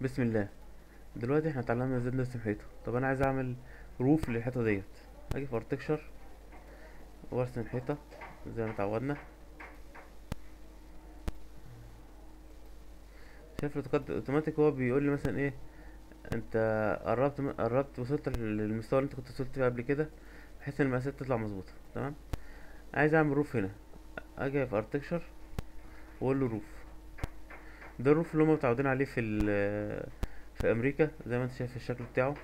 بسم الله. دلوقتي إحنا اتعلمنا إزاي نرسم حيطه طب أنا عايز اعمل roof للحيطة ديت. أجي في architecture وارسم حيطه زي ما اتعودنا. شايف ال AutoCAD automatic هو بيقول لي مثلا إيه انت قربت قربت وصلت للمستوى اللي انت كنت وصلت فيه قبل كده بحيث ان المقاسات تطلع مظبوطة. تمام؟ عايز اعمل roof هنا. أجي في architecture واقول له roof. ده ال roof اللي هم متعودين عليه في في أمريكا زي ما انت شايف الشكل بتاعه.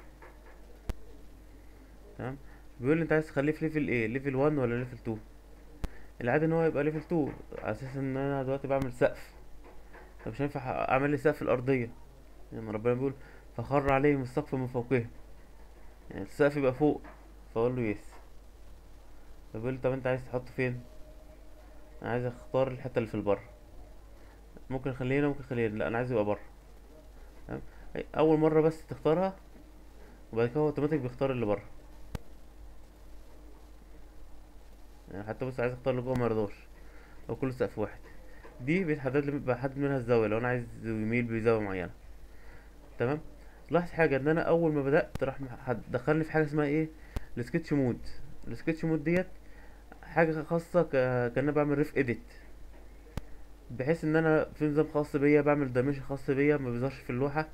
تمام؟ بيقول لي انت عايز تخليه في level إيه level 1 ولا level 2 العادي ان هو يبقى level 2 على أساس إن أنا دلوقتي بعمل سقف. طب مش هينفع أعمل لي سقف الأرضية؟ يعني ربنا بيقول فخر عليهم السقف من فوقهم يعني السقف يبقى فوق فأقول له yes فبيقول لي طب انت عايز تحطه فين؟ أنا عايز أختار الحتة اللي في البر. ممكن اخليه هنا ممكن اخليه لا أنا عايز يبقى بره. تمام؟ أول مرة بس تختارها وبعد كده هو أوتوماتيك بيختار اللي بره. يعني حتى بص عايز أختار اللي جوه مرضاش هو كله سقف واحد. دي بيتحدد لي بحدد منها الزاوية. لو أنا عايز يميل بزاوية معينة. تمام؟ لاحظ حاجة إن أنا أول ما بدأت راح دخلني في حاجة اسمها إيه؟ ال sketch mode. ال sketch mode ديت حاجة خاصة ك... كأن بعمل ref edit بحيث إن أنا في نظام خاص بيا بعمل dimension خاص بيا ما بيظهرش في اللوحة.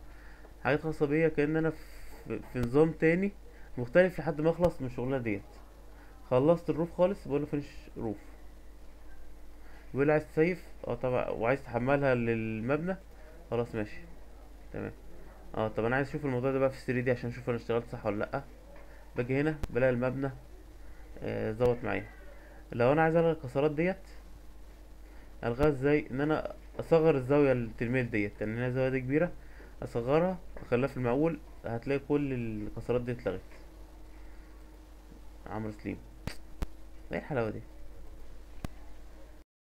حاجات خاصة بيا كأن أنا في, نظام تاني مختلف لحد ما أخلص من الشغلانة ديت. خلصت ال roof خالص بقول له finish roof. بيقول عايز ت save؟ آه طبعا وعايز تحملها للمبنى؟ خلاص ماشي. تمام. آه طب أنا عايز أشوف الموضوع ده بقى في 3 دي عشان أشوف أنا اشتغلت صح ولا لأ. باجي هنا بلاقي المبنى آه، ظبط معايا. لو أنا عايز الغي الكسرات ديت الغاها إزاي إن أنا أصغر الزاوية التلميل ديت يعني هنا الزاويه دي كبيرة أصغرها أخليها في المعقول هتلاقي كل الكسرات دي اتلغت. عمرو سليم. إيه الحلاوة دي؟